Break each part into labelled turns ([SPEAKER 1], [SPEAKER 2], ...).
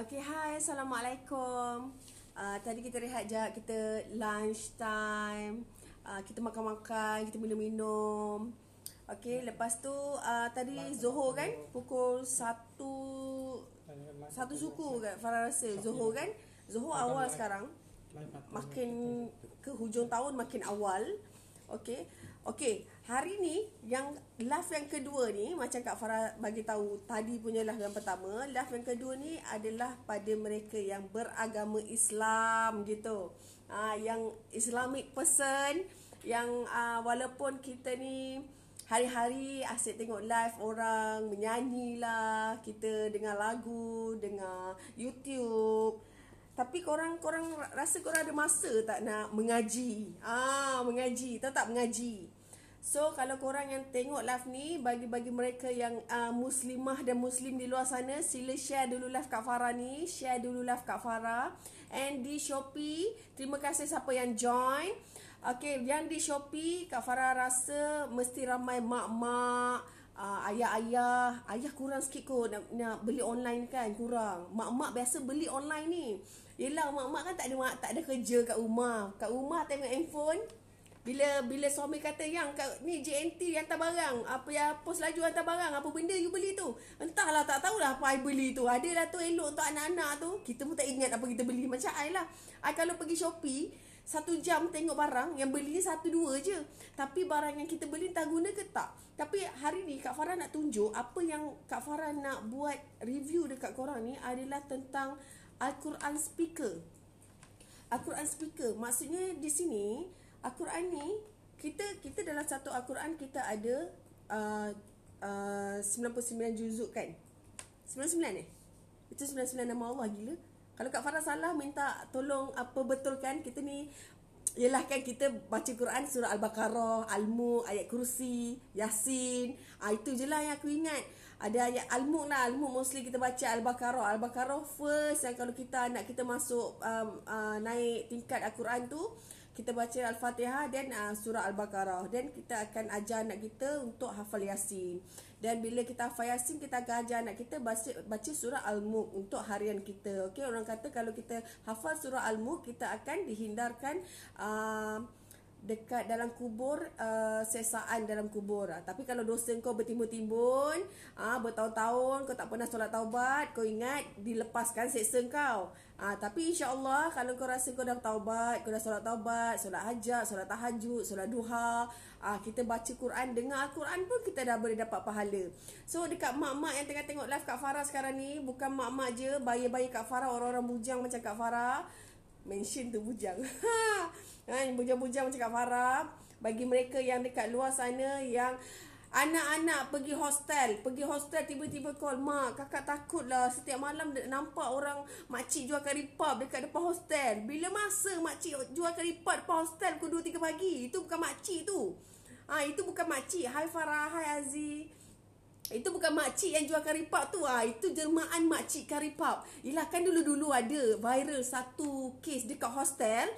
[SPEAKER 1] Okay, hai. Assalamualaikum. Uh, tadi kita rehat je, kita lunch time. Uh, kita makan-makan, kita minum-minum. Okay, lepas tu uh, tadi Zohor kan? Pukul 1 satu suku kan Farah rasa Zohor kan? Zohor awal sekarang. Makin ke hujung tahun makin awal. Okay. Okay, hari ni yang live yang kedua ni macam Kak Farah bagi tahu tadi punya live yang pertama, live yang kedua ni adalah pada mereka yang beragama Islam gitu. Ah uh, yang Islamic person yang uh, walaupun kita ni hari-hari asyik tengok live orang menyanyi lah, kita dengar lagu, dengar YouTube tapi korang korang rasa korang ada masa tak nak mengaji? Ah, mengaji, tahu tak mengaji? So kalau korang yang tengok live ni bagi-bagi mereka yang uh, muslimah dan muslim di luar sana sila share dulu live Kak Farah ni, share dulu live Kak Farah and di Shopee terima kasih siapa yang join. Okay, yang di Shopee Kak Farah rasa mesti ramai mak-mak uh, ayah-ayah, ayah kurang sikit kot nak, nak beli online kan, kurang. Mak-mak biasa beli online ni. Yelah mak-mak kan tak ada mak, tak ada kerja kat rumah. Kat rumah tengok handphone. Bila bila suami kata yang kat ni JNT hantar barang, apa yang pos laju hantar barang, apa benda you beli tu? Entahlah tak tahulah apa I beli tu. Adalah tu elok untuk anak-anak tu. Kita pun tak ingat apa kita beli macam I lah. I kalau pergi Shopee, satu jam tengok barang yang beli ni satu dua je. Tapi barang yang kita beli entah guna ke tak. Tapi hari ni Kak Farah nak tunjuk apa yang Kak Farah nak buat review dekat korang ni adalah tentang Al-Quran speaker. Al-Quran speaker maksudnya di sini Al-Quran ni kita kita dalam satu Al-Quran kita ada uh, uh, 99 juzuk kan? 99 eh? Itu 99 nama Allah gila. Kalau Kak Farah salah minta tolong apa betulkan kita ni Yelah kan kita baca Quran surah Al-Baqarah, Al-Mulk, ayat kursi, Yasin. Ah itu je lah yang aku ingat. Ada ayat Al-Mulk lah, Al-Mulk mostly kita baca Al-Baqarah. Al-Baqarah first yang kalau kita nak kita masuk um, uh, naik tingkat Al-Quran tu, kita baca Al-Fatihah dan uh, surah Al-Baqarah. Dan kita akan ajar anak kita untuk hafal Yasin. Dan bila kita hafal Yasin, kita akan ajar anak kita baca, baca surah Al-Mulk untuk harian kita. Okay, orang kata kalau kita hafal surah Al-Mulk, kita akan dihindarkan uh, dekat dalam kubur uh, sesaan dalam kubur. Uh, tapi kalau dosa kau bertimbun-timbun uh, bertahun-tahun kau tak pernah solat taubat kau ingat dilepaskan seksa kau. Uh, tapi insyaallah kalau kau rasa kau dah taubat kau dah solat taubat solat hajat solat tahajud solat duha uh, kita baca Quran dengar Al-Quran pun kita dah boleh dapat pahala. So dekat mak-mak yang tengah tengok live Kak Farah sekarang ni bukan mak-mak je bayi-bayi Kak Farah orang-orang bujang macam Kak Farah mention tu bujang. Kan bujang-bujang macam Kak Farah Bagi mereka yang dekat luar sana Yang anak-anak pergi hostel Pergi hostel tiba-tiba call Mak kakak takut lah Setiap malam nampak orang Makcik jual kari pub dekat depan hostel. Bila masa makcik jual kari pub depan hostel Pukul 2-3 pagi? Itu bukan makcik tu. Ha, Itu bukan makcik. Hai Farah, hai Aziz itu bukan makcik yang jual kari pub tu ah. Itu jermaan makcik kari pub. Yelah kan dulu-dulu ada viral satu kes dekat hostel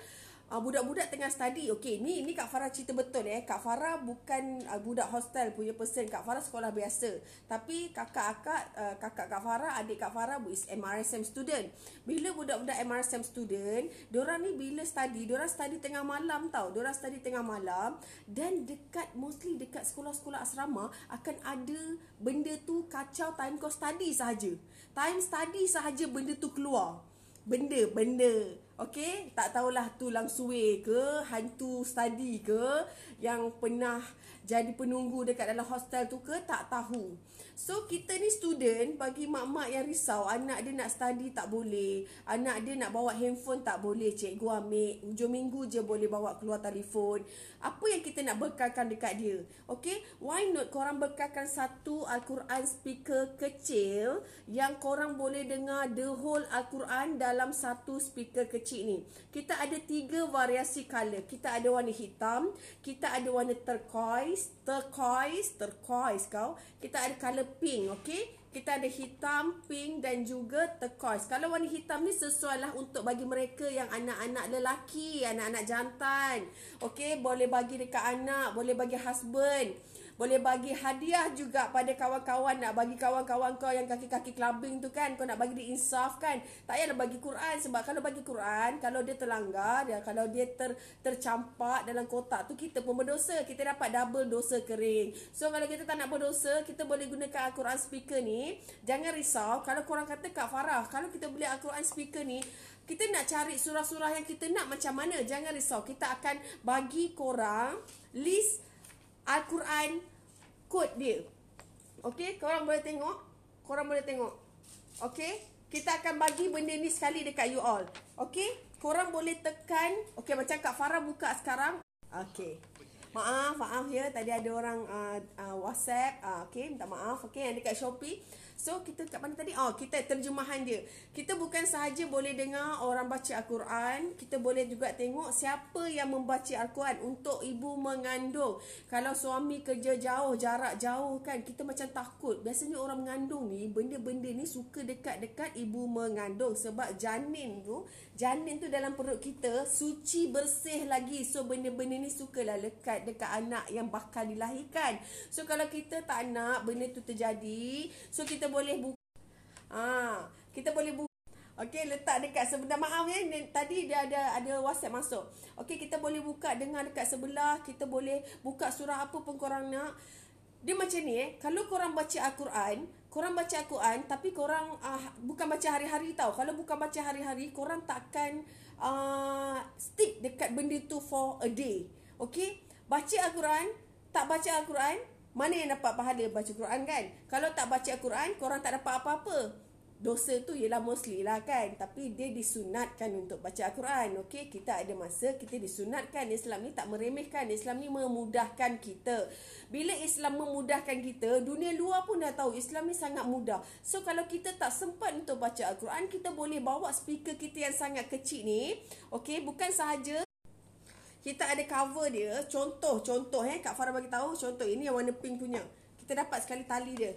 [SPEAKER 1] uh, budak-budak tengah study. Okey, ni ni Kak Farah cerita betul eh. Kak Farah bukan uh, budak hostel punya person. Kak Farah sekolah biasa. Tapi kakak-akak uh, kakak Kak Farah, adik Kak Farah is MRSM student. Bila budak-budak MRSM student, diorang ni bila study, diorang study tengah malam tau. Diorang study tengah malam dan dekat mostly dekat sekolah-sekolah asrama akan ada benda tu kacau time kau study sahaja. Time study sahaja benda tu keluar. Benda, benda. Okey, tak tahulah tu suwe ke, hantu study ke yang pernah jadi penunggu dekat dalam hostel tu ke, tak tahu. So kita ni student bagi mak-mak yang risau anak dia nak study tak boleh, anak dia nak bawa handphone tak boleh, cikgu ambil, hujung minggu je boleh bawa keluar telefon. Apa yang kita nak bekalkan dekat dia? Okay, why not korang bekalkan satu Al-Quran speaker kecil yang korang boleh dengar the whole Al-Quran dalam satu speaker kecil ni. Kita ada tiga variasi color. Kita ada warna hitam, kita ada warna turquoise, turquoise, turquoise kau. Kita ada color pink, okay? Kita ada hitam, pink dan juga turquoise. Kalau warna hitam ni sesuai lah untuk bagi mereka yang anak-anak lelaki, anak-anak jantan. Okay, boleh bagi dekat anak, boleh bagi husband. Boleh bagi hadiah juga pada kawan-kawan nak bagi kawan-kawan kau yang kaki-kaki clubbing tu kan. Kau nak bagi dia insaf kan. Tak payahlah bagi Quran sebab kalau bagi Quran, kalau dia terlanggar, dia, kalau dia ter, tercampak dalam kotak tu kita pun berdosa. Kita dapat double dosa kering. So kalau kita tak nak berdosa, kita boleh gunakan Al-Quran speaker ni. Jangan risau kalau korang kata Kak Farah, kalau kita beli Al-Quran speaker ni, kita nak cari surah-surah yang kita nak macam mana. Jangan risau. Kita akan bagi korang list Al-Quran kod dia. Okey, korang boleh tengok. Korang boleh tengok. Okey, kita akan bagi benda ni sekali dekat you all. Okey, korang boleh tekan. Okey, macam Kak Farah buka sekarang. Okey. Maaf, maaf ya. Tadi ada orang uh, uh, WhatsApp. Uh, Okey, minta maaf. Okey, yang dekat Shopee. So kita kat mana tadi? Oh, kita terjemahan dia. Kita bukan sahaja boleh dengar orang baca Al-Quran, kita boleh juga tengok siapa yang membaca Al-Quran untuk ibu mengandung. Kalau suami kerja jauh, jarak jauh kan, kita macam takut. Biasanya orang mengandung ni, benda-benda ni suka dekat-dekat ibu mengandung sebab janin tu, janin tu dalam perut kita suci bersih lagi. So benda-benda ni sukalah lekat dekat anak yang bakal dilahirkan. So kalau kita tak nak benda tu terjadi, so kita boleh buka. Ah, kita boleh buka. Okey, letak dekat sebelah. Maaf ya, tadi dia ada ada WhatsApp masuk. Okey, kita boleh buka dengar dekat sebelah. Kita boleh buka surah apa pun korang nak. Dia macam ni eh, kalau korang baca Al-Quran, korang baca Al-Quran tapi korang uh, bukan baca hari-hari tau. Kalau bukan baca hari-hari, korang takkan uh, stick dekat benda tu for a day. Okey? Baca Al-Quran, tak baca Al-Quran, mana yang dapat pahala baca Quran kan? Kalau tak baca Quran, korang tak dapat apa-apa. Dosa tu ialah mostly lah kan. Tapi dia disunatkan untuk baca Al-Quran. Okay, kita ada masa kita disunatkan. Islam ni tak meremehkan. Islam ni memudahkan kita. Bila Islam memudahkan kita, dunia luar pun dah tahu Islam ni sangat mudah. So, kalau kita tak sempat untuk baca Al-Quran, kita boleh bawa speaker kita yang sangat kecil ni. Okay, bukan sahaja kita ada cover dia contoh contoh eh Kak Farah bagi tahu contoh ini yang warna pink punya kita dapat sekali tali dia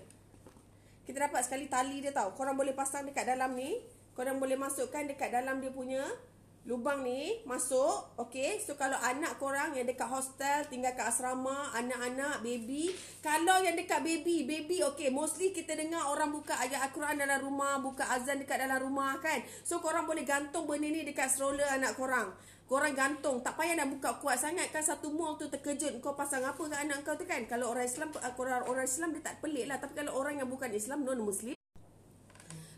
[SPEAKER 1] kita dapat sekali tali dia tahu korang boleh pasang dekat dalam ni. Korang boleh masukkan dekat dalam dia punya lubang ni. Masuk. Okey. So kalau anak korang yang dekat hostel tinggal kat asrama anak-anak baby. Kalau yang dekat baby baby okey. Mostly kita dengar orang buka ayat al-Quran dalam rumah buka azan dekat dalam rumah kan? So korang boleh gantung benda ni dekat stroller anak korang Korang gantung. Tak payah nak buka kuat sangat. Kan satu mall tu terkejut Kau pasang apa ke anak kau tu kan? Kalau orang Islam Orang, orang Islam dia tak pelik lah. Tapi kalau orang yang bukan Islam Non-Muslim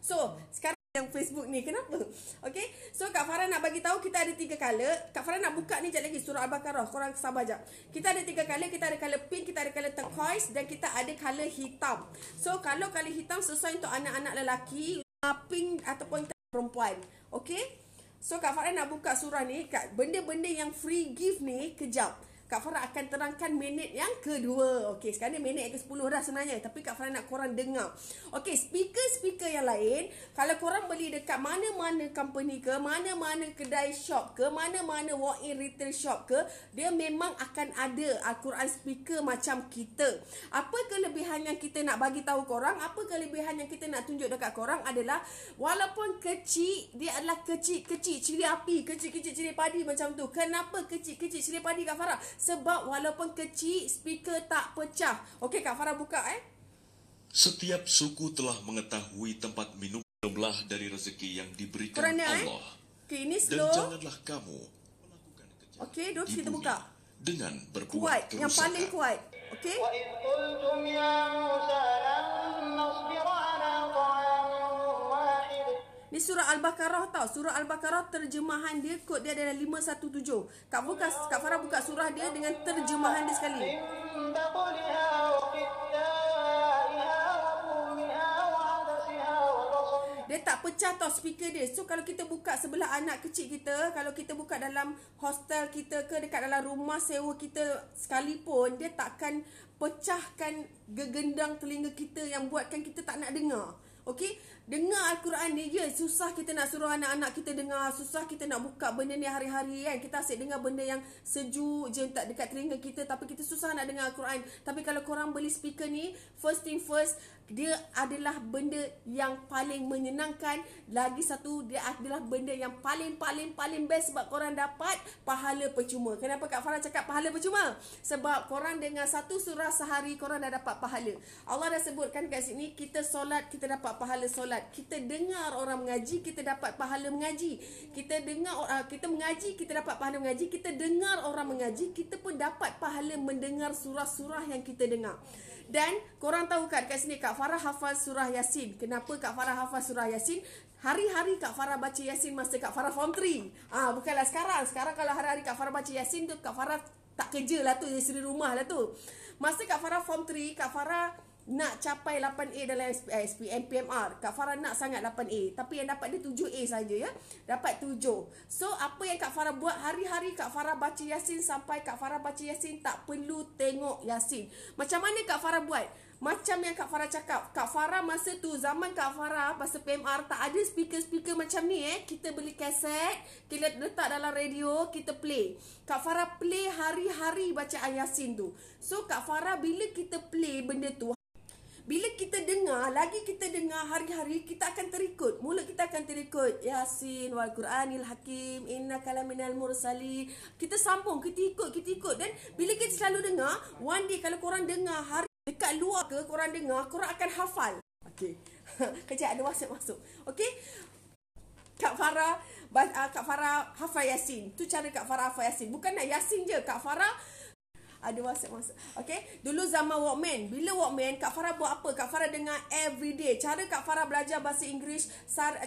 [SPEAKER 1] So Sekarang yang Facebook ni Kenapa? Okay? So Kak Farah nak bagi tahu Kita ada tiga color. Kak Farah nak buka ni Sekejap lagi Surah Al-Baqarah. Korang sabar jap Kita ada tiga color. Kita ada color pink Kita ada color turquoise Dan kita ada color hitam. So kalau color hitam Sesuai untuk anak-anak lelaki Pink ataupun perempuan. Okay So Kak Farah nak buka surah ni kat benda-benda yang free gift ni kejap. Kak Farah akan terangkan minit yang kedua. Okey, sekarang ni minit yang ke-10 dah sebenarnya. Tapi Kak Farah nak korang dengar. Okey, speaker-speaker yang lain. Kalau korang beli dekat mana-mana company ke, mana-mana kedai shop ke, mana-mana walk-in retail shop ke, dia memang akan ada Al-Quran speaker macam kita. Apa kelebihan yang kita nak bagi tahu korang? Apa kelebihan yang kita nak tunjuk dekat korang adalah walaupun kecil, dia adalah kecil-kecil ciri api, kecil-kecil ciri padi macam tu. Kenapa kecil-kecil ciri padi Kak Farah? sebab walaupun kecil speaker tak pecah. Okey Kak Farah buka eh.
[SPEAKER 2] Setiap suku telah mengetahui tempat minum jumlah dari rezeki yang diberikan
[SPEAKER 1] Kerana, eh?
[SPEAKER 2] Allah.
[SPEAKER 1] Eh? Okay,
[SPEAKER 2] ini
[SPEAKER 1] slow.
[SPEAKER 2] Dan janganlah kamu melakukan kejahatan.
[SPEAKER 1] Okey,
[SPEAKER 2] dok
[SPEAKER 1] kita buka.
[SPEAKER 2] Dengan berbuat
[SPEAKER 1] kuat,
[SPEAKER 2] kerusakan.
[SPEAKER 1] yang paling kuat. Okey.
[SPEAKER 3] Wa ya Musa
[SPEAKER 1] Ni surah Al-Baqarah tau. Surah Al-Baqarah terjemahan dia kod dia adalah 517. Kak buka Kak Farah buka surah dia dengan terjemahan dia sekali. Dia tak pecah tau speaker dia. So kalau kita buka sebelah anak kecil kita, kalau kita buka dalam hostel kita ke dekat dalam rumah sewa kita sekalipun, dia takkan pecahkan gegendang telinga kita yang buatkan kita tak nak dengar. Okey? Dengar Al-Quran ni je Susah kita nak suruh anak-anak kita dengar. Susah kita nak buka benda ni hari-hari kan? Kita asyik dengar benda yang sejuk je Tak dekat telinga kita. Tapi kita susah nak dengar Al-Quran. Tapi kalau korang beli speaker ni First thing first dia adalah benda yang paling menyenangkan. Lagi satu dia adalah benda yang paling paling paling best sebab korang dapat pahala percuma. Kenapa Kak Farah cakap pahala percuma? Sebab korang dengar satu surah sehari korang dah dapat pahala. Allah dah sebutkan kat sini kita solat kita dapat pahala solat kita dengar orang mengaji kita dapat pahala mengaji kita dengar uh, kita mengaji kita dapat pahala mengaji kita dengar orang mengaji kita pun dapat pahala mendengar surah-surah yang kita dengar dan korang tahu kan kat sini Kak Farah hafal surah Yasin. Kenapa Kak Farah hafal surah Yasin? Hari-hari Kak Farah baca Yasin masa Kak Farah form 3. Ah, ha, bukanlah sekarang. Sekarang kalau hari-hari Kak Farah baca Yasin tu Kak Farah tak kerja lah tu, isteri rumah lah tu. Masa Kak Farah form 3, Kak Farah nak capai 8A dalam SPM eh, PMR. Kak Farah nak sangat 8A. Tapi yang dapat dia 7A saja ya. Dapat 7. So apa yang Kak Farah buat hari-hari Kak Farah baca Yasin sampai Kak Farah baca Yasin tak perlu tengok Yasin. Macam mana Kak Farah buat? Macam yang Kak Farah cakap. Kak Farah masa tu zaman Kak Farah masa PMR tak ada speaker-speaker macam ni eh. Kita beli kaset, kita letak dalam radio, kita play. Kak Farah play hari-hari baca Yasin tu. So Kak Farah bila kita play benda tu bila kita dengar, lagi kita dengar hari-hari, kita akan terikut. Mulut kita akan terikut. Yasin, wal Quranil Hakim, inna kalaminal mursali. Kita sambung, kita ikut, kita ikut. Dan bila kita selalu dengar, one day kalau korang dengar hari dekat luar ke, korang dengar, korang akan hafal. Okay. Kejap ada WhatsApp masuk. Okay. Kak Farah, uh, Kak Farah hafal Yasin. Tu cara Kak Farah hafal Yasin. Bukan nak Yasin je. Kak Farah ada WhatsApp masuk. Okay. Dulu zaman Walkman. Bila Walkman, Kak Farah buat apa? Kak Farah dengar everyday. Cara Kak Farah belajar bahasa Inggeris.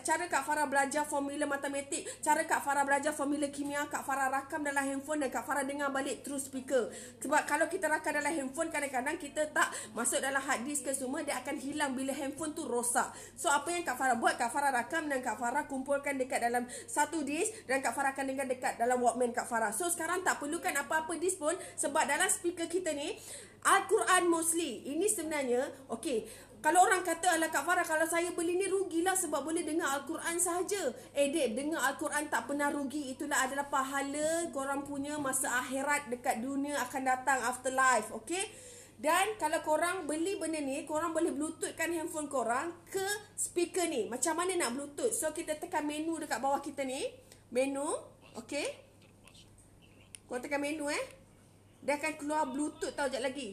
[SPEAKER 1] Cara Kak Farah belajar formula matematik. Cara Kak Farah belajar formula kimia. Kak Farah rakam dalam handphone dan Kak Farah dengar balik through speaker. Sebab kalau kita rakam dalam handphone, kadang-kadang kita tak masuk dalam hard disk ke semua. Dia akan hilang bila handphone tu rosak. So, apa yang Kak Farah buat? Kak Farah rakam dan Kak Farah kumpulkan dekat dalam satu disk. Dan Kak Farah akan dengar dekat dalam Walkman Kak Farah. So, sekarang tak perlukan apa-apa disk pun. Sebab dalam speaker kita ni Al-Quran mostly. Ini sebenarnya Okay kalau orang kata ala Kak Farah Kalau saya beli ni rugilah Sebab boleh dengar Al-Quran sahaja. Eh Deb Dengar Al-Quran tak pernah rugi Itulah adalah pahala Korang punya masa akhirat Dekat dunia akan datang Afterlife Okay dan kalau korang beli benda ni Korang boleh bluetoothkan handphone korang Ke speaker ni. Macam mana nak bluetooth? So kita tekan menu dekat bawah kita ni. Menu Okay Korang tekan menu eh dia akan keluar bluetooth tau sekejap lagi.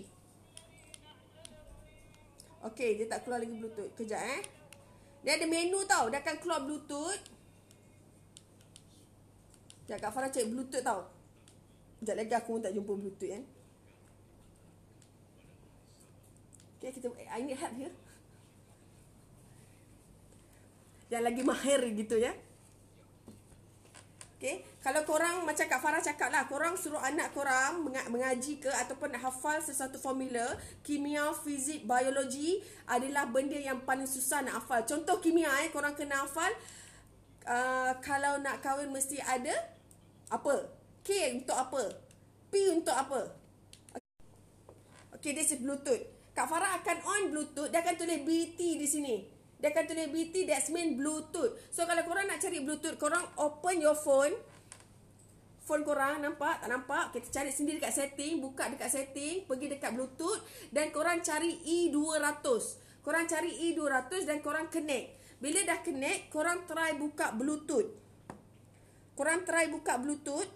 [SPEAKER 1] Okay, dia tak keluar lagi bluetooth. Kejap eh. Dia ada menu tau. Dia akan keluar bluetooth. Sekejap Kak Farah cek bluetooth tau. Sekejap lagi aku pun tak jumpa bluetooth kan Okay, kita I need help here. Yang lagi mahir gitu ya. Okay. Kalau korang macam Kak Farah cakap lah. Korang suruh anak korang mengaji ke ataupun hafal sesuatu formula. Kimia, fizik, biologi adalah benda yang paling susah nak hafal. Contoh kimia eh. Korang kena hafal. Uh, kalau nak kahwin mesti ada. Apa? K untuk apa? P untuk apa? Okay, this is Bluetooth. Kak Farah akan on Bluetooth. Dia akan tulis BT di sini. Dia akan tulis BT that's mean Bluetooth. So kalau korang nak cari Bluetooth, korang open your phone. Phone korang nampak? Tak nampak? Kita cari sendiri dekat setting, buka dekat setting, pergi dekat Bluetooth dan korang cari E200. Korang cari E200 dan korang connect. Bila dah connect, korang try buka Bluetooth. Korang try buka Bluetooth.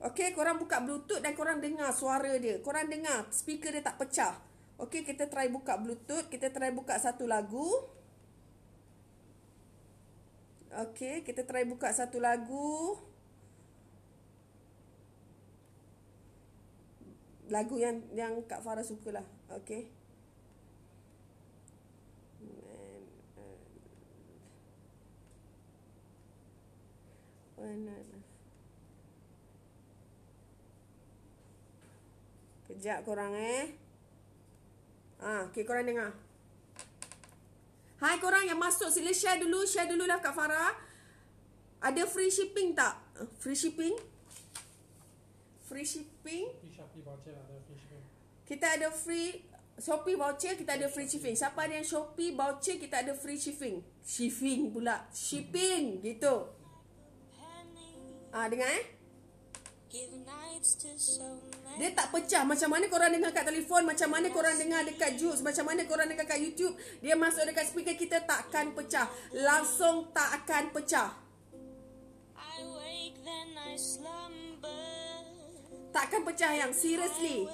[SPEAKER 1] Okay, korang buka Bluetooth dan korang dengar suara dia. Korang dengar speaker dia tak pecah. Okey, kita try buka Bluetooth. Kita try buka satu lagu. Okey, kita try buka satu lagu. Lagu yang yang Kak Farah sukalah. Okey. Kejap korang eh. Ha, okay, korang dengar. Hai korang yang masuk sila share dulu, share dululah Kak Farah. Ada free shipping tak? Free shipping? Free shipping? Shopee voucher ada free shipping. Kita ada free Shopee voucher kita ada free shipping. Siapa ada yang Shopee voucher kita ada free shipping. Shipping pula. Shipping gitu. Ah dengar eh? Dia tak pecah Macam mana korang dengar kat telefon Macam mana korang dengar dekat Joox Macam mana korang dengar kat YouTube Dia masuk dekat speaker kita Takkan pecah Langsung tak akan pecah Takkan pecah yang Seriously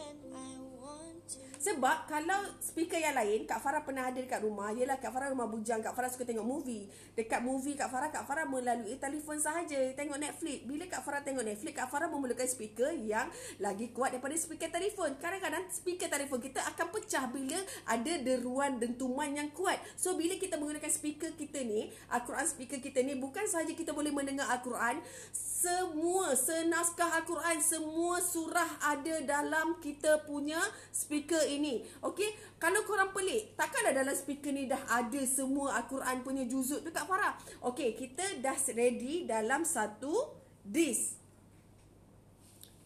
[SPEAKER 1] sebab kalau speaker yang lain Kak Farah pernah ada dekat rumah Yelah Kak Farah rumah bujang Kak Farah suka tengok movie. Dekat movie Kak Farah Kak Farah melalui telefon sahaja Tengok Netflix. Bila Kak Farah tengok Netflix Kak Farah memerlukan speaker yang Lagi kuat daripada speaker telefon. Kadang-kadang speaker telefon kita akan pecah Bila ada deruan dentuman yang kuat. So bila kita menggunakan speaker kita ni Al-Quran speaker kita ni Bukan sahaja kita boleh mendengar Al-Quran Semua Senaskah Al-Quran Semua surah ada dalam kita punya speaker ini. Okey, kalau korang pelik, takkanlah dalam speaker ni dah ada semua Al-Quran punya juzuk tu Kak Farah. Okey, kita dah ready dalam satu disk.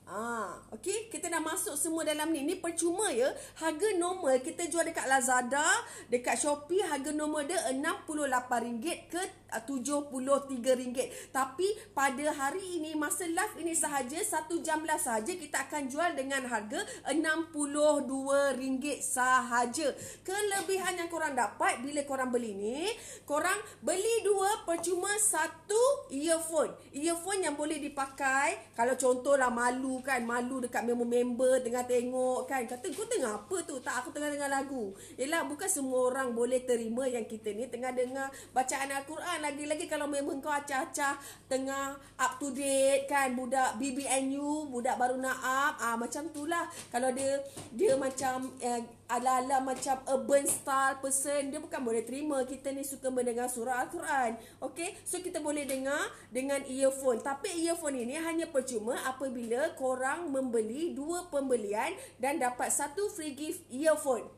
[SPEAKER 1] Ah, okey, kita dah masuk semua dalam ni. Ni percuma ya. Harga normal kita jual dekat Lazada, dekat Shopee harga normal dia RM68 ke RM73. Tapi pada hari ini masa live ini sahaja satu jam lah sahaja kita akan jual dengan harga RM62 sahaja. Kelebihan yang korang dapat bila korang beli ni, korang beli dua percuma satu earphone. Earphone yang boleh dipakai kalau contohlah malu kan malu dekat member-member tengah tengok kan. Kata kau tengah apa tu? Tak aku tengah dengar lagu. Yelah bukan semua orang boleh terima yang kita ni. Tengah dengar bacaan Al-Quran. Lagi-lagi kalau memang kau acah-acah tengah up to date kan budak BBNU budak baru nak up ah macam tu lah. Kalau dia dia macam eh, ala-ala macam urban style person dia bukan boleh terima kita ni suka mendengar surah Al-Quran. Okay? So kita boleh dengar dengan earphone. Tapi earphone ini hanya percuma apabila korang membeli dua pembelian dan dapat satu free gift earphone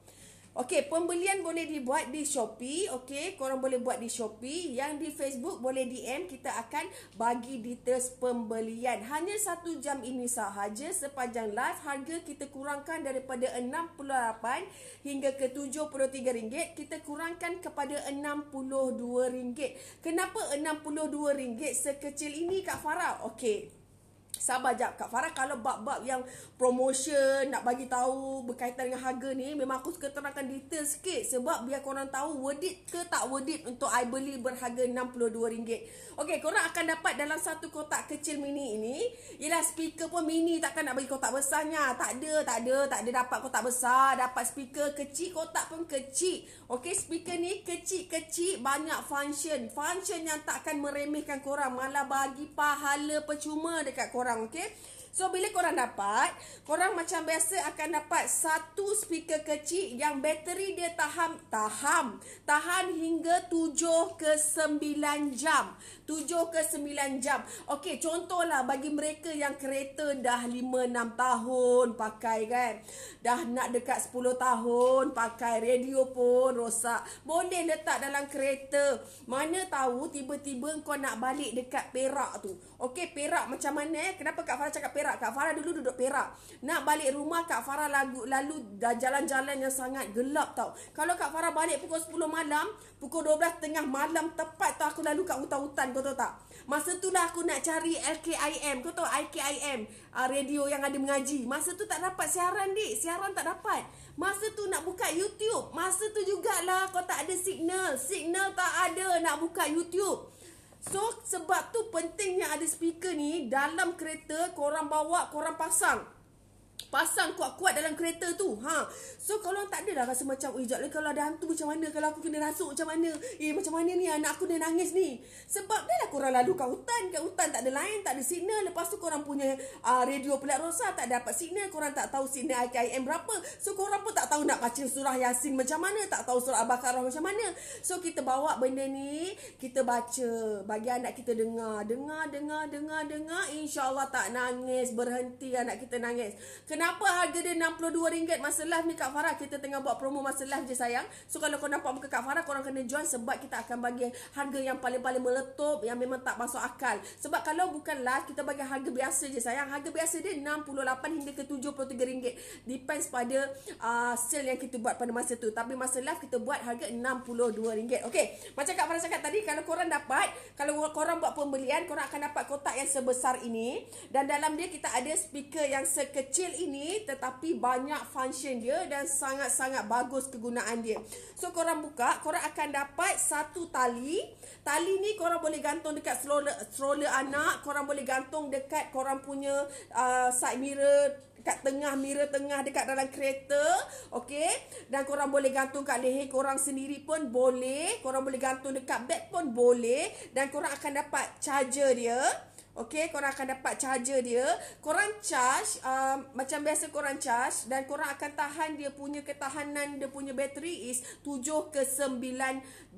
[SPEAKER 1] Okey, pembelian boleh dibuat di Shopee. Okey, korang boleh buat di Shopee. Yang di Facebook boleh DM. Kita akan bagi details pembelian. Hanya satu jam ini sahaja sepanjang live. Harga kita kurangkan daripada RM68 hingga ke RM73. Kita kurangkan kepada RM62. Kenapa RM62 sekecil ini Kak Farah? Okey. Sabar jap Kak Farah kalau bab-bab yang promotion nak bagi tahu berkaitan dengan harga ni memang aku suka terangkan detail sikit sebab biar korang tahu worth it ke tak worth it untuk I beli berharga RM62. Okey, korang akan dapat dalam satu kotak kecil mini ini ialah speaker pun mini takkan nak bagi kotak besarnya. Tak ada, tak ada, tak ada dapat kotak besar, dapat speaker kecil, kotak pun kecil. Okey, speaker ni kecil-kecil banyak function. Function yang takkan meremehkan korang malah bagi pahala percuma dekat korang korang okey So bila korang dapat, korang macam biasa akan dapat satu speaker kecil yang bateri dia tahan tahan tahan hingga 7 ke 9 jam. 7 ke 9 jam. Okey, contohlah bagi mereka yang kereta dah 5 6 tahun pakai kan. Dah nak dekat 10 tahun pakai radio pun rosak. Boleh letak dalam kereta. Mana tahu tiba-tiba kau nak balik dekat Perak tu. Okey, Perak macam mana eh? Kenapa Kak Farah cakap Perak? Kak Farah dulu duduk Perak. Nak balik rumah Kak Farah lagu lalu jalan-jalan yang sangat gelap tau. Kalau Kak Farah balik pukul 10 malam, pukul 12 tengah malam tepat tu aku lalu kat hutan-hutan kau tahu tak? Masa tu lah aku nak cari LKIM. Kau tahu IKIM? Uh, radio yang ada mengaji. Masa tu tak dapat siaran dik. Siaran tak dapat. Masa tu nak buka YouTube. Masa tu jugalah kau tak ada signal. Signal tak ada nak buka YouTube. So sebab tu pentingnya ada speaker ni dalam kereta korang bawa korang pasang pasang kuat-kuat dalam kereta tu. Ha. So kalau tak ada dah rasa macam, "Eh, jap kalau ada hantu macam mana? Kalau aku kena rasuk macam mana? Eh, macam mana ni anak aku dia nangis ni?" Sebab dah lah korang lalu kat hutan, kat hutan tak ada lain, tak ada signal. Lepas tu korang punya uh, radio pelat rosa tak dapat signal, korang tak tahu signal IKIM berapa. So korang pun tak tahu nak baca surah Yasin macam mana, tak tahu surah Al-Baqarah macam mana. So kita bawa benda ni, kita baca, bagi anak kita dengar, dengar, dengar, dengar, dengar, insya-Allah tak nangis, berhenti anak kita nangis. Kenapa Kenapa harga dia RM62 masa live ni Kak Farah kita tengah buat promo masa live je sayang. So kalau kau nampak muka Kak Farah korang kena join sebab kita akan bagi harga yang paling-paling meletup yang memang tak masuk akal. Sebab kalau bukan live kita bagi harga biasa je sayang. Harga biasa dia RM68 hingga ke RM73. Depends pada uh, sale yang kita buat pada masa tu. Tapi masa live kita buat harga RM62. Okey. Macam Kak Farah cakap tadi kalau korang dapat kalau korang buat pembelian korang akan dapat kotak yang sebesar ini dan dalam dia kita ada speaker yang sekecil ini tetapi banyak function dia dan sangat-sangat bagus kegunaan dia. So korang buka, korang akan dapat satu tali. Tali ni korang boleh gantung dekat stroller, stroller anak, korang boleh gantung dekat korang punya uh, side mirror dekat tengah mirror tengah dekat dalam kereta okey dan korang boleh gantung kat leher korang sendiri pun boleh korang boleh gantung dekat beg pun boleh dan korang akan dapat charger dia Okey, korang akan dapat charger dia. Korang charge uh, macam biasa korang charge dan korang akan tahan dia punya ketahanan dia punya bateri is 7 ke 9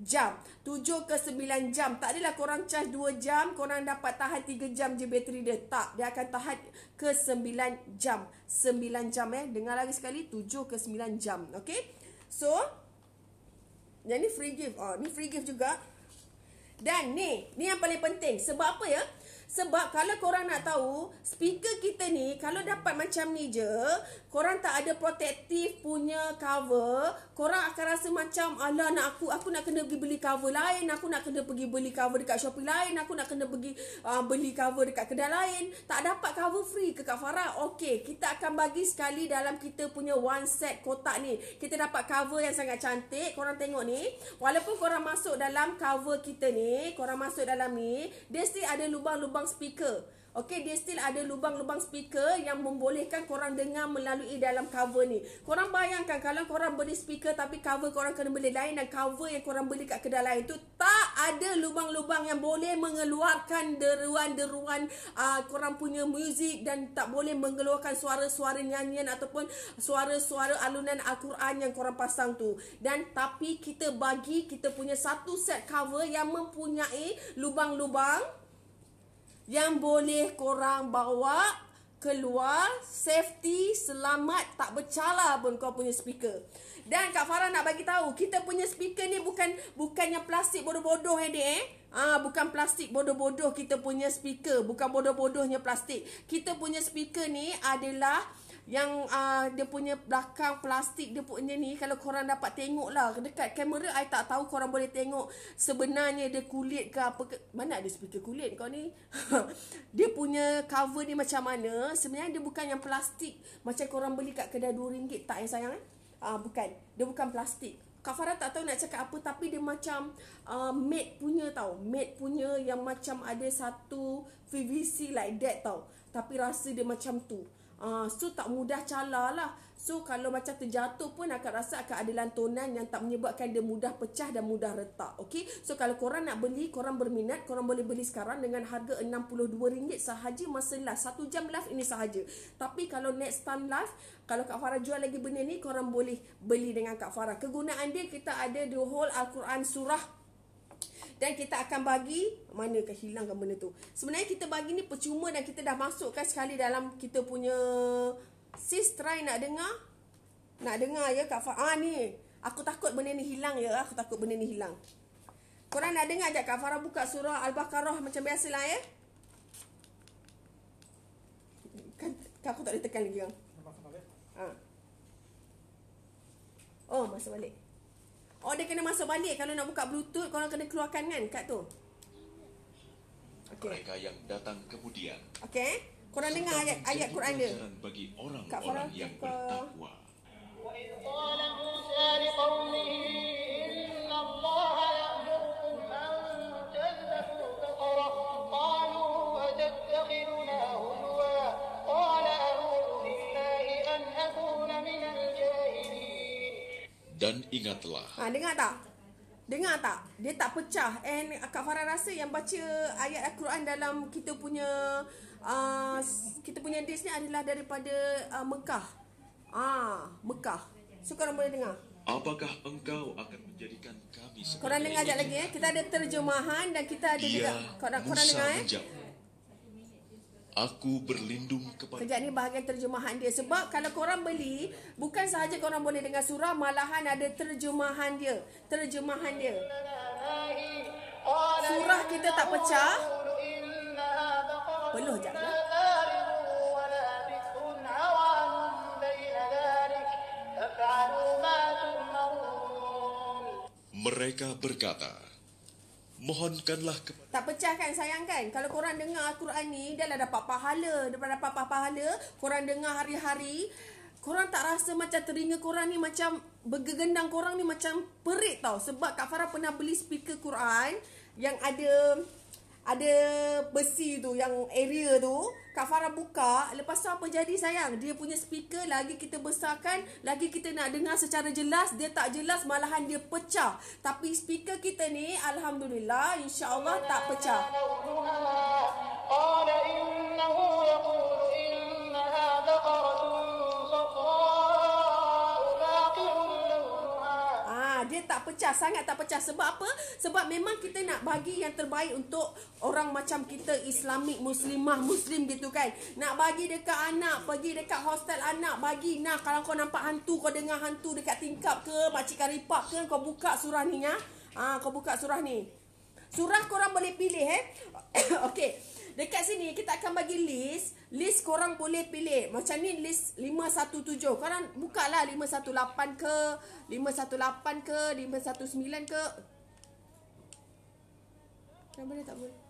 [SPEAKER 1] jam. 7 ke 9 jam. Tak adalah korang charge 2 jam, korang dapat tahan 3 jam je bateri dia. Tak, dia akan tahan ke 9 jam. 9 jam eh. Dengar lagi sekali 7 ke 9 jam. Okey. So, yang ni free gift. Oh, ni free gift juga. Dan ni, ni yang paling penting. Sebab apa ya? Sebab kalau korang nak tahu, speaker kita ni kalau dapat macam ni je, korang tak ada protektif punya cover, korang akan rasa macam alah nak aku aku nak kena pergi beli cover lain, aku nak kena pergi beli cover dekat Shopee lain, aku nak kena pergi uh, beli cover dekat kedai lain. Tak dapat cover free ke Kak Farah? Okey, kita akan bagi sekali dalam kita punya one set kotak ni. Kita dapat cover yang sangat cantik. Korang tengok ni. Walaupun korang masuk dalam cover kita ni, korang masuk dalam ni, dia still ada lubang-lubang lubang speaker. Okey, dia still ada lubang-lubang speaker yang membolehkan korang dengar melalui dalam cover ni. Korang bayangkan kalau korang beli speaker tapi cover korang kena beli lain dan cover yang korang beli kat kedai lain tu tak ada lubang-lubang yang boleh mengeluarkan deruan-deruan uh, korang punya muzik dan tak boleh mengeluarkan suara-suara nyanyian ataupun suara-suara alunan Al-Quran yang korang pasang tu. Dan tapi kita bagi kita punya satu set cover yang mempunyai lubang-lubang yang boleh korang bawa keluar safety selamat tak bercala pun kau punya speaker. Dan Kak Farah nak bagi tahu kita punya speaker ni bukan bukan yang plastik bodoh-bodoh eh dek eh. Ah bukan plastik bodoh-bodoh kita punya speaker, bukan bodoh-bodohnya plastik. Kita punya speaker ni adalah yang uh, dia punya belakang plastik dia punya ni kalau korang dapat tengok lah dekat kamera I tak tahu korang boleh tengok sebenarnya dia kulit ke apa ke. Mana ada speaker kulit kau ni? Dia punya cover ni macam mana? Sebenarnya dia bukan yang plastik. Macam korang beli kat kedai RM2 tak ya sayang eh? Uh, bukan. Dia bukan plastik. Kak Farah tak tahu nak cakap apa tapi dia macam uh, matte punya tau. Matte punya yang macam ada satu PVC like that tau. Tapi rasa dia macam tu Uh, so tak mudah cala lah. So kalau macam terjatuh pun akan rasa akan ada lantunan yang tak menyebabkan dia mudah pecah dan mudah retak. Okay. So kalau korang nak beli, korang berminat, korang boleh beli sekarang dengan harga RM62 sahaja masa live. Satu jam live ini sahaja. Tapi kalau next time live, kalau Kak Farah jual lagi benda ni, korang boleh beli dengan Kak Farah. Kegunaan dia kita ada the whole Al-Quran surah dan kita akan bagi mana ke hilangkan benda tu. Sebenarnya kita bagi ni percuma dan kita dah masukkan sekali dalam kita punya sis try nak dengar. Nak dengar ya Kak Fa. Ah ni. Aku takut benda ni hilang ya. Aku takut benda ni hilang. Korang nak dengar ajak Kak Farah buka surah Al-Baqarah macam biasalah ya. Kan, kan aku tak boleh tekan lagi kan. Ha. Oh, masa balik. Oh dia kena masuk balik kalau nak buka bluetooth kau kena keluarkan kan kad tu.
[SPEAKER 2] Okay. Mereka yang datang kemudian.
[SPEAKER 1] Okey. Kau orang dengar ayat ayat Quran dia.
[SPEAKER 2] Bagi orang-orang orang yang bertakwa.
[SPEAKER 3] Wa qala Musa liqaumihi inna allaha
[SPEAKER 2] Dan ingatlah.
[SPEAKER 1] Ha dengar tak? Dengar tak? Dia tak pecah. And Kak Farah rasa yang baca ayat Al-Quran dalam kita punya uh, Kita punya disk ni adalah daripada uh, Mekah. Ah, Mekah. So korang boleh dengar.
[SPEAKER 2] Apakah engkau akan menjadikan kami sebagai
[SPEAKER 1] Korang dengar sekejap lagi eh. Kita ada terjemahan dan kita ada
[SPEAKER 2] Dia
[SPEAKER 1] juga Korang, korang dengar eh.
[SPEAKER 2] menjawab Aku berlindung kepada
[SPEAKER 1] Kejap ni bahagian terjemahan dia Sebab kalau korang beli Bukan sahaja korang boleh dengar surah Malahan ada terjemahan dia Terjemahan dia
[SPEAKER 3] surah
[SPEAKER 1] kita tak pecah. Peluh
[SPEAKER 3] Peluh
[SPEAKER 1] jap ke?
[SPEAKER 2] mereka berkata, Mohonkanlah kepada
[SPEAKER 1] Tak pecah kan sayang kan? Kalau korang dengar Al-Quran ni dah dapat pahala. Daripada dapat pahala. Korang dengar hari-hari Korang tak rasa macam telinga korang ni Macam bergegendang korang ni Macam perit tau. Sebab Kak Farah pernah beli speaker Quran Yang ada Ada besi tu Yang area tu Kak Farah buka Lepas tu apa jadi sayang Dia punya speaker Lagi kita besarkan Lagi kita nak dengar secara jelas Dia tak jelas Malahan dia pecah Tapi speaker kita ni Alhamdulillah InsyaAllah tak pecah
[SPEAKER 3] قال إنه يقول إنها بقرة صفراء
[SPEAKER 1] tak pecah, sangat tak pecah. Sebab apa? Sebab memang kita nak bagi yang terbaik untuk orang macam kita Islamik Muslimah Muslim gitu kan. Nak bagi dekat anak, pergi dekat hostel anak, bagi nah kalau kau nampak hantu, kau dengar hantu dekat tingkap ke, makcik karipap ke, kau buka surah ni ya. Ah, kau buka surah ni. Surah korang boleh pilih eh. Okey. Dekat sini kita akan bagi list. List korang boleh pilih. Macam ni list 517. Korang buka lah 518 ke, 518 ke, 519 ke. Yang boleh tak boleh?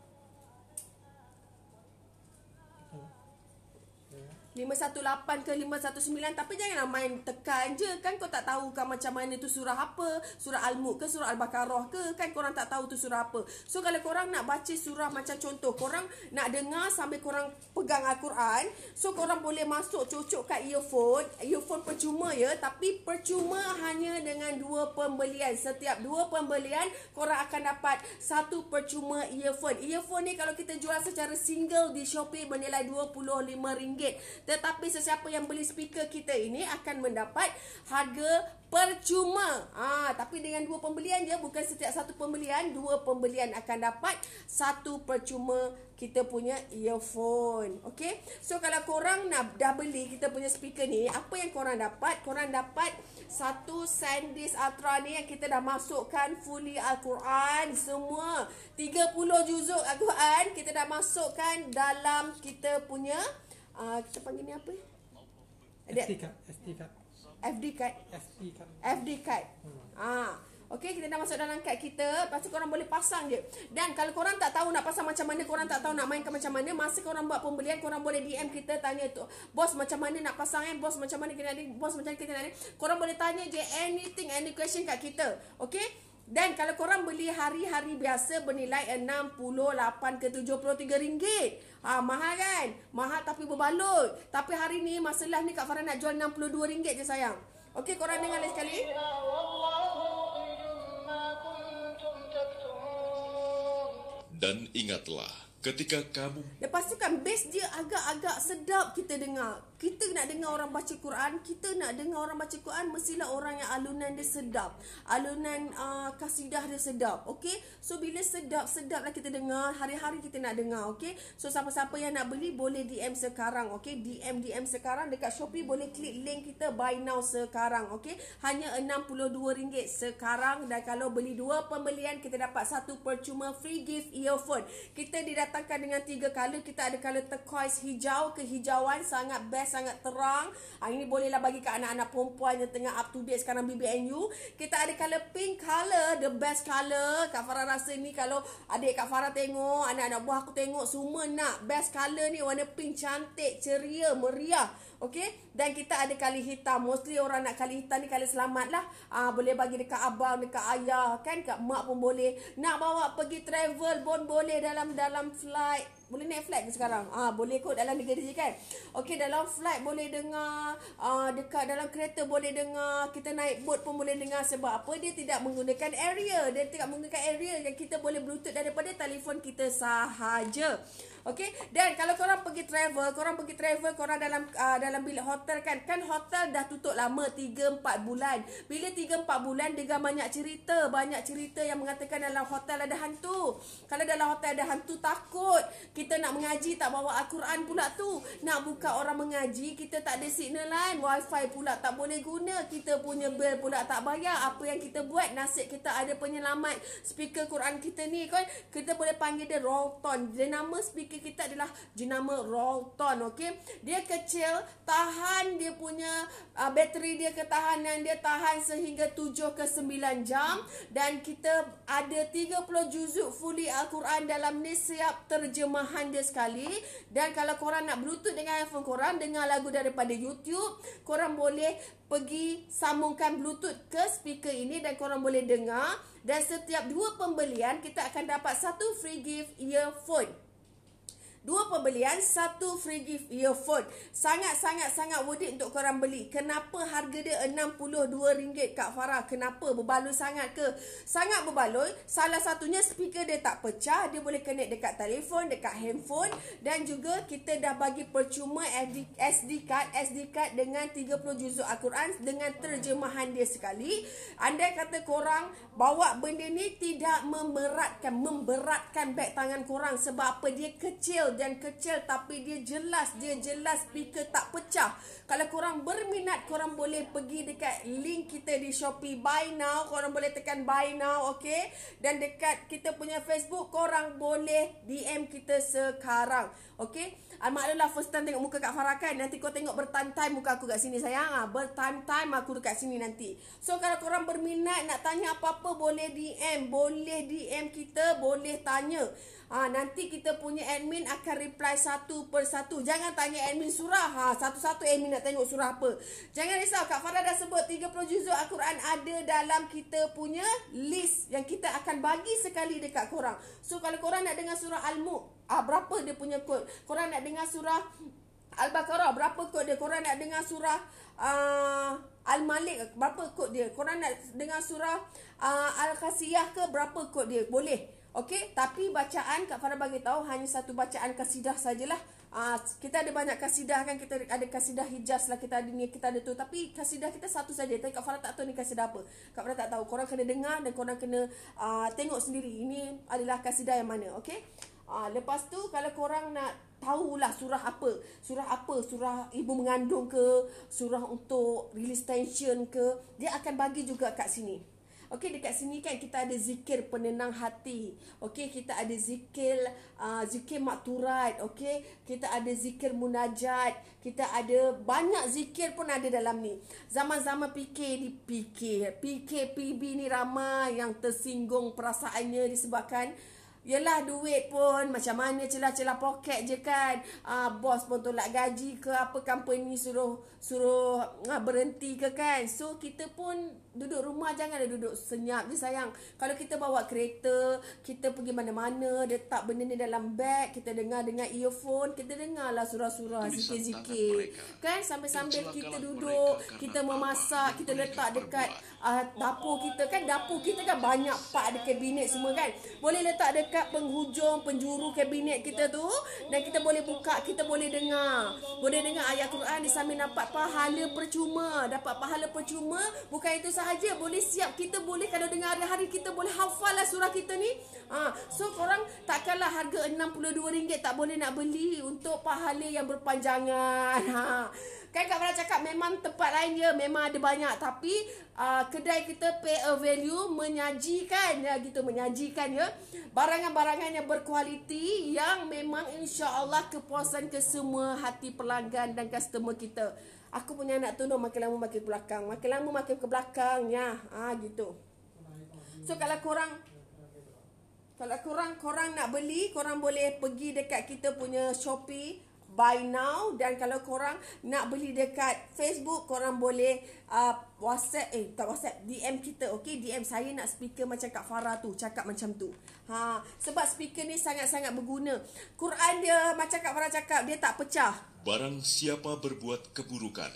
[SPEAKER 1] 518 ke 519 tapi janganlah main tekan je. Kan kau tak tahu kan macam mana tu surah apa. Surah al-mulk ke surah al-baqarah ke. Kan korang tak tahu tu surah apa. So kalau korang nak baca surah macam contoh korang nak dengar sambil korang pegang al-Quran so korang boleh masuk cocok kat earphone. Earphone percuma ya. Tapi percuma hanya dengan dua pembelian. Setiap dua pembelian korang akan dapat satu percuma earphone. Earphone ni kalau kita jual secara single di Shopee bernilai RM25 tetapi sesiapa yang beli speaker kita ini akan mendapat harga percuma. Ah, tapi dengan dua pembelian je bukan setiap satu pembelian, dua pembelian akan dapat satu percuma kita punya earphone. Okey. So kalau korang nak dah beli kita punya speaker ni, apa yang korang dapat? Korang dapat satu SanDisk Ultra ni yang kita dah masukkan fully Al-Quran semua 30 juzuk Al-Quran kita dah masukkan dalam kita punya uh, kita panggil ni apa?
[SPEAKER 4] SD card, SD card,
[SPEAKER 1] FD card. FD card. Ah. Okey, kita dah masuk dalam kad kita. Lepas tu korang boleh pasang je. Dan kalau korang tak tahu nak pasang macam mana, korang tak tahu nak mainkan macam mana, masa korang buat pembelian, korang boleh DM kita tanya tu. Bos macam mana nak pasang eh? Bos macam mana kita nak ni? Bos macam mana kita nak ni? Korang boleh tanya je anything, any question kat kita. Okey? Dan kalau korang beli hari-hari biasa bernilai 68 ke 73 ringgit. Ha, mahal kan? Mahal tapi berbalut. Tapi hari ni masalah ni Kak Farah nak jual 62 ringgit je sayang. Okey korang dengar lagi sekali.
[SPEAKER 2] Dan ingatlah ketika kamu
[SPEAKER 1] Lepas tu kan bass dia agak-agak sedap kita dengar kita nak dengar orang baca Quran, kita nak dengar orang baca Quran mestilah orang yang alunan dia sedap. Alunan uh, kasidah dia sedap. Okey? So bila sedap-sedap lah kita dengar, hari-hari kita nak dengar, okey? So siapa-siapa yang nak beli boleh DM sekarang, okey? DM DM sekarang dekat Shopee boleh klik link kita buy now sekarang, okey? Hanya RM62 sekarang dan kalau beli dua pembelian kita dapat satu percuma free gift earphone. Kita didatangkan dengan tiga color. Kita ada color turquoise hijau, kehijauan sangat best, sangat terang. Ha, ini bolehlah bagi kat anak-anak perempuan yang tengah up to date sekarang BBNU. Kita ada color pink color, the best color. Kak Farah rasa ni kalau adik Kak Farah tengok, anak-anak buah aku tengok semua nak best color ni warna pink cantik, ceria, meriah. Okey? Dan kita ada kali hitam. Mostly orang nak kali hitam ni kali selamat lah. Ah, boleh bagi dekat abang, dekat ayah, kan? Kat mak pun boleh. Nak bawa pergi travel pun boleh dalam dalam flight. Boleh naik flight ke sekarang? Ah, boleh kot dalam negeri je kan? Okey, dalam flight boleh dengar. Ah, dekat dalam kereta boleh dengar. Kita naik boat pun boleh dengar. Sebab apa? Dia tidak menggunakan area. Dia tidak menggunakan area yang kita boleh bluetooth daripada telefon kita sahaja. Okey, dan kalau korang pergi travel, korang pergi travel, korang dalam uh, dalam bilik hotel kan, kan hotel dah tutup lama 3 4 bulan. Bila 3 4 bulan dengan banyak cerita, banyak cerita yang mengatakan dalam hotel ada hantu. Kalau dalam hotel ada hantu takut. Kita nak mengaji tak bawa Al-Quran pula tu. Nak buka orang mengaji, kita tak ada signal line, wifi pula tak boleh guna. Kita punya bill pula tak bayar. Apa yang kita buat, nasib kita ada penyelamat speaker Quran kita ni kan. Kita boleh panggil dia Rolton. Dia nama speaker kita adalah jenama Rolton okey dia kecil tahan dia punya uh, bateri dia ketahanan dia tahan sehingga 7 ke 9 jam. Dan kita ada 30 juzuk fully al-Quran dalam ni siap terjemahan dia sekali. Dan kalau korang nak bluetooth dengan iPhone korang dengar lagu daripada YouTube korang boleh pergi sambungkan bluetooth ke speaker ini dan korang boleh dengar. Dan setiap dua pembelian kita akan dapat satu free gift earphone Dua pembelian, satu free gift earphone. Sangat-sangat-sangat worth it untuk korang beli. Kenapa harga dia RM62 Kak Farah? Kenapa? Berbaloi sangat ke? Sangat berbaloi. Salah satunya speaker dia tak pecah. Dia boleh connect dekat telefon, dekat handphone. Dan juga kita dah bagi percuma SD, SD card. SD card dengan 30 juzuk Al-Quran dengan terjemahan dia sekali. Andai kata korang bawa benda ni tidak memberatkan, memberatkan beg tangan korang. Sebab apa? Dia kecil dan kecil tapi dia jelas dia jelas speaker tak pecah. Kalau korang berminat korang boleh pergi dekat link kita di Shopee. Buy now korang boleh tekan buy now okay? Dan dekat kita punya Facebook korang boleh DM kita sekarang okay? Almak adalah first time tengok muka Kak Farah kan? Nanti kau tengok bertime-time muka aku kat sini sayang. Ha, Bertime-time aku dekat sini nanti. So kalau korang berminat nak tanya apa-apa Boleh DM Boleh DM kita Boleh tanya Ha, nanti kita punya admin akan reply satu per satu. Jangan tanya admin surah. Ha, satu-satu admin nak tengok surah apa. Jangan risau. Kak Farah dah sebut 30 juzuk Al-Quran ada dalam kita punya list yang kita akan bagi sekali dekat korang. So, kalau korang nak dengar surah Al-Mulk, ah, berapa dia punya kod? Korang nak dengar surah Al-Baqarah, berapa kod dia? Korang nak dengar surah uh, Al-Malik, berapa kod dia? Korang nak dengar surah uh, Al-Qasiyah ke? Berapa kod dia? Boleh. Okey, tapi bacaan Kak Farah bagi tahu hanya satu bacaan kasidah sajalah. Ah, uh, kita ada banyak kasidah kan, kita ada kasidah Hijaz lah, kita ada ni, kita ada tu. Tapi kasidah kita satu saja. Tapi Kak Farah tak tahu ni kasidah apa. Kak Farah tak tahu. Korang kena dengar dan korang kena uh, tengok sendiri. Ini adalah kasidah yang mana, okey? Uh, lepas tu kalau korang nak tahulah surah apa, surah apa, surah ibu mengandung ke, surah untuk release tension ke, dia akan bagi juga kat sini. Okey dekat sini kan kita ada zikir penenang hati. Okey kita ada zikir uh, zikir makturat, okey. Kita ada zikir munajat, kita ada banyak zikir pun ada dalam ni. Zaman-zaman fikir di fikir, PKPB ni ramai yang tersinggung perasaannya disebabkan Yelah duit pun macam mana celah-celah poket je kan. Ah bos pun tolak gaji ke apa company suruh suruh ah, berhenti ke kan. So kita pun duduk rumah jangan ada duduk senyap. Je sayang. Kalau kita bawa kereta, kita pergi mana-mana, letak benda ni dalam beg, kita dengar dengan earphone, kita dengarlah surah-surah zikir-zikir. Kan? Sambil-sambil kita duduk, kita memasak, kita letak dekat uh, dapur kita kan? Dapur kita kan banyak part ada kabinet semua kan. Boleh letak dekat dekat penghujung penjuru kabinet kita tu dan kita boleh buka kita boleh dengar. Boleh dengar ayat Quran di sambil dapat pahala percuma. Dapat pahala percuma bukan itu sahaja boleh siap kita boleh kalau dengar hari-hari kita boleh hafal lah surah kita ni ha. so korang takkanlah harga RM62 tak boleh nak beli untuk pahala yang berpanjangan ha. Kan Kak Farah cakap memang tempat lain dia memang ada banyak tapi uh, kedai kita pay a value menyajikan ya gitu menyajikan ya barangan-barangan yang berkualiti yang memang insya-Allah kepuasan ke semua hati pelanggan dan customer kita. Aku punya anak tu makin lama makin ke belakang, makin lama makin ke belakang ya. Ah gitu. So kalau korang kalau korang korang nak beli, korang boleh pergi dekat kita punya Shopee buy now dan kalau korang nak beli dekat Facebook korang boleh uh, WhatsApp eh tak WhatsApp DM kita okey DM saya nak speaker macam Kak Farah tu cakap macam tu. Ha sebab speaker ni sangat-sangat berguna. Quran dia macam Kak Farah cakap dia tak pecah.
[SPEAKER 2] Barang siapa berbuat keburukan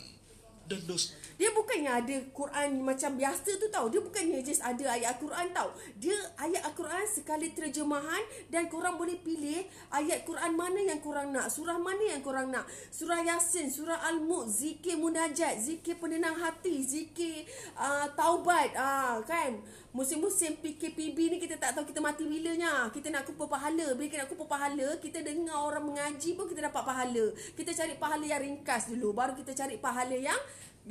[SPEAKER 2] dan dos
[SPEAKER 1] Dia bukannya ada Quran macam biasa tu tau. Dia bukannya just ada ayat Al-Quran tau. Dia ayat Al-Quran sekali terjemahan dan korang boleh pilih ayat Quran mana yang korang nak. Surah mana yang korang nak. Surah Yasin, surah Al-Mulk, zikir munajat, zikir penenang hati, zikir uh, taubat. Uh, kan? Musim-musim PKPB ni kita tak tahu kita mati bilanya. Kita nak kumpul pahala. Bila kita nak kumpul pahala, kita dengar orang mengaji pun kita dapat pahala. Kita cari pahala yang ringkas dulu. Baru kita cari pahala yang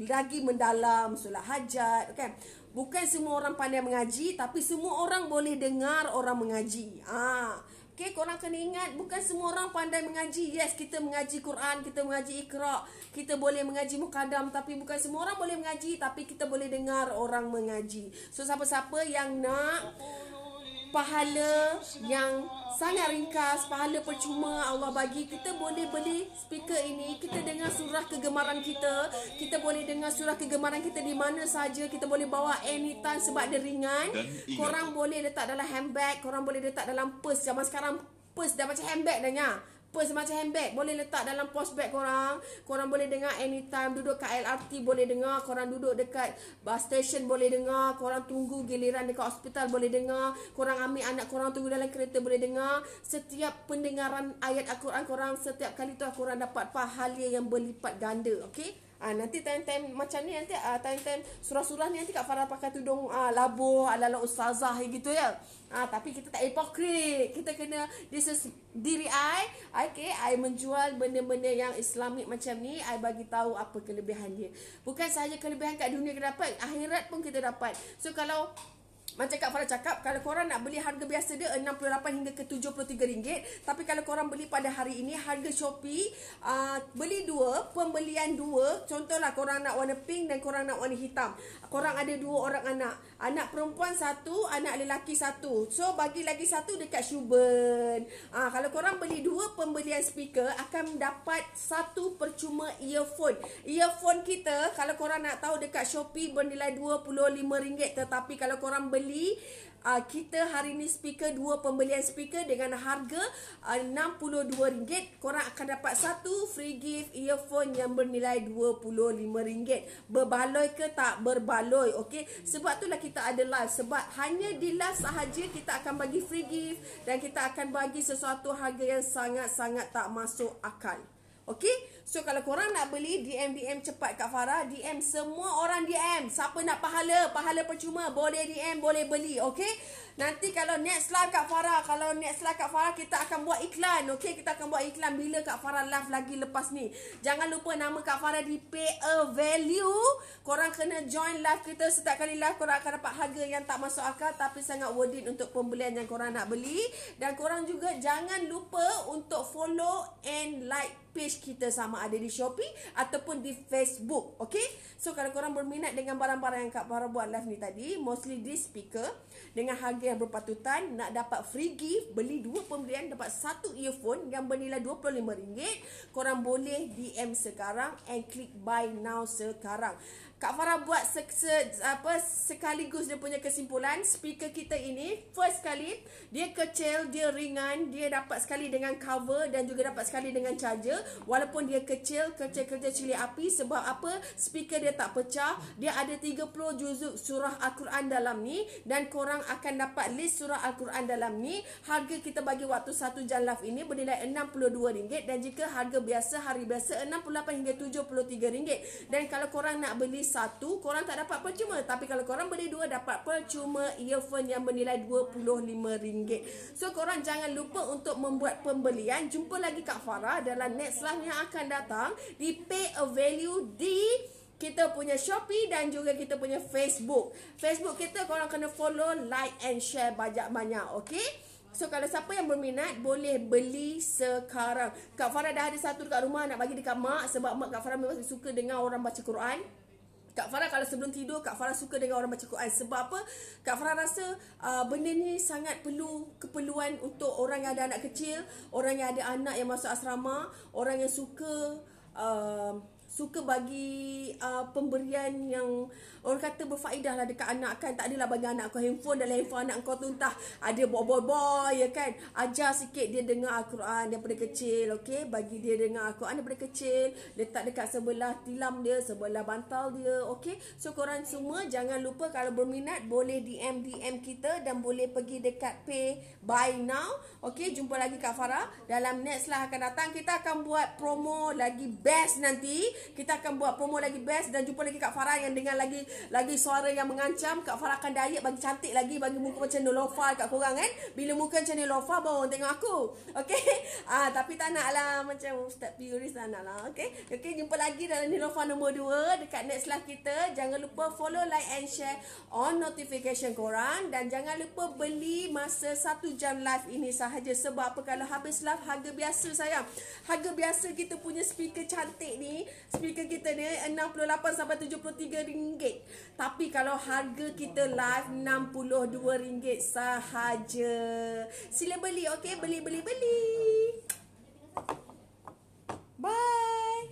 [SPEAKER 1] lagi mendalam solat hajat kan bukan semua orang pandai mengaji tapi semua orang boleh dengar orang mengaji ah Okay, korang kena ingat bukan semua orang pandai mengaji. Yes, kita mengaji Quran, kita mengaji Iqra, kita boleh mengaji Mukadam tapi bukan semua orang boleh mengaji tapi kita boleh dengar orang mengaji. So siapa-siapa yang nak pahala yang sangat ringkas, pahala percuma Allah bagi. Kita boleh beli speaker ini, kita dengar surah kegemaran kita. Kita boleh dengar surah kegemaran kita di mana saja. Kita boleh bawa anytime sebab dia ringan.
[SPEAKER 2] Ingat-
[SPEAKER 1] Korang boleh letak dalam handbag, korang boleh letak dalam purse. Zaman sekarang purse dah macam handbag dah nya. Purse macam handbag Boleh letak dalam post bag korang. Korang boleh dengar anytime Duduk kat LRT boleh dengar. Korang duduk dekat bus station boleh dengar. Korang tunggu giliran dekat hospital boleh dengar. Korang ambil anak korang tunggu dalam kereta boleh dengar. Setiap pendengaran ayat Al-Quran korang Setiap kali tu korang dapat pahala yang berlipat ganda Okay Ah nanti time-time macam ni nanti ah time-time surah-surah ni nanti Kak Farah pakai tudung ah labuh ala-ala ustazah gitu ya. Ah tapi kita tak hipokrit. Kita kena this is diri I. Okay, I menjual benda-benda yang Islamik macam ni, I bagi tahu apa kelebihan dia. Bukan sahaja kelebihan kat dunia kita dapat, akhirat pun kita dapat. So kalau macam Kak Farah cakap, kalau korang nak beli harga biasa dia 68 hingga ke 73 ringgit. Tapi kalau korang beli pada hari ini, harga Shopee, uh, beli dua, pembelian dua. Contohlah korang nak warna pink dan korang nak warna hitam. Korang ada dua orang anak. Anak perempuan satu, anak lelaki satu. So, bagi lagi satu dekat Shuben. Uh, kalau korang beli dua pembelian speaker, akan dapat satu percuma earphone. Earphone kita, kalau korang nak tahu dekat Shopee bernilai RM25. Tetapi kalau korang beli uh, kita hari ni speaker dua pembelian speaker dengan harga uh, RM62. Korang akan dapat satu free gift earphone yang bernilai RM25. Berbaloi ke tak berbaloi okey? Sebab itulah kita ada live. Sebab hanya di live sahaja kita akan bagi free gift dan kita akan bagi sesuatu harga yang sangat-sangat tak masuk akal Okey? So kalau korang nak beli DM DM cepat Kak Farah, DM semua orang DM. Siapa nak pahala, pahala percuma, boleh DM, boleh beli, okey? Nanti kalau next live Kak Farah, kalau next live Kak Farah kita akan buat iklan, okey? Kita akan buat iklan bila Kak Farah live lagi lepas ni. Jangan lupa nama Kak Farah di Pay a Value. Korang kena join live kita setiap kali live korang akan dapat harga yang tak masuk akal tapi sangat worth it untuk pembelian yang korang nak beli dan korang juga jangan lupa untuk follow and like page kita sama ada di Shopee ataupun di Facebook. Okay? So kalau korang berminat dengan barang-barang yang Kak Farah buat live ni tadi, mostly di speaker dengan harga yang berpatutan, nak dapat free gift, beli dua pembelian dapat satu earphone yang bernilai RM25, korang boleh DM sekarang and click buy now sekarang. Kak Farah buat se, se, apa sekaligus dia punya kesimpulan speaker kita ini first kali dia kecil dia ringan dia dapat sekali dengan cover dan juga dapat sekali dengan charger. Walaupun dia kecil kecil-kecil cili api sebab apa? Speaker dia tak pecah dia ada 30 juzuk surah al-Quran dalam ni dan korang akan dapat list surah al-Quran dalam ni. Harga kita bagi waktu satu jam live ini bernilai RM62 dan jika harga biasa hari biasa RM68 hingga RM73 dan kalau korang nak beli satu korang tak dapat percuma tapi kalau korang beli dua dapat percuma earphone yang bernilai RM25 so korang jangan lupa untuk membuat pembelian jumpa lagi Kak Farah dalam next live yang akan datang di pay a value di kita punya Shopee dan juga kita punya Facebook. Facebook kita korang kena follow, like and share banyak-banyak, okay? So kalau siapa yang berminat boleh beli sekarang. Kak Farah dah ada satu dekat rumah nak bagi dekat mak sebab mak Kak Farah memang suka dengar orang baca Quran. Kak Farah kalau sebelum tidur Kak Farah suka dengar orang baca Quran sebab apa? Kak Farah rasa uh, benda ni sangat perlu keperluan untuk orang yang ada anak kecil, orang yang ada anak yang masuk asrama, orang yang suka uh, suka bagi uh, pemberian yang orang kata berfaedah lah dekat anak kan. Tak adalah bagi anak kau handphone dalam handphone anak kau tu entah ada boy-boy ya kan. Ajar sikit dia dengar Al-Quran daripada kecil okey? Bagi dia dengar Al-Quran daripada kecil letak dekat sebelah tilam dia sebelah bantal dia okey? So korang semua jangan lupa kalau berminat boleh DM DM kita dan boleh pergi dekat pay buy now okey? Jumpa lagi Kak Farah. Dalam next lah akan datang kita akan buat promo lagi best nanti kita akan buat promo lagi best dan jumpa lagi Kak Farah yang dengan lagi lagi suara yang mengancam. Kak Farah akan diet bagi cantik lagi, bagi muka macam Nolofa kat korang kan. Bila muka macam Nolofa baru orang tengok aku. Okay? Ah, tapi tak nak lah macam Ustaz Pioris tak nak lah. Okay? Okay, jumpa lagi dalam Nolofa nombor 2 dekat next live kita. Jangan lupa follow, like and share on notification korang. Dan jangan lupa beli masa satu jam live ini sahaja. Sebab apa kalau habis live harga biasa sayang. Harga biasa kita punya speaker cantik ni speaker kita ni 68 sampai 73 ringgit. Tapi kalau harga kita live 62 ringgit sahaja. Sila beli okey, beli beli beli. Bye.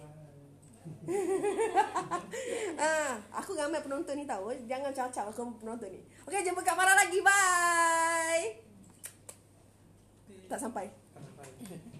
[SPEAKER 1] ah, aku ramai penonton ni tahu. Jangan cakap aku penonton ni. Okey, jumpa Kak Farah lagi. Bye. Tak sampai. Finish.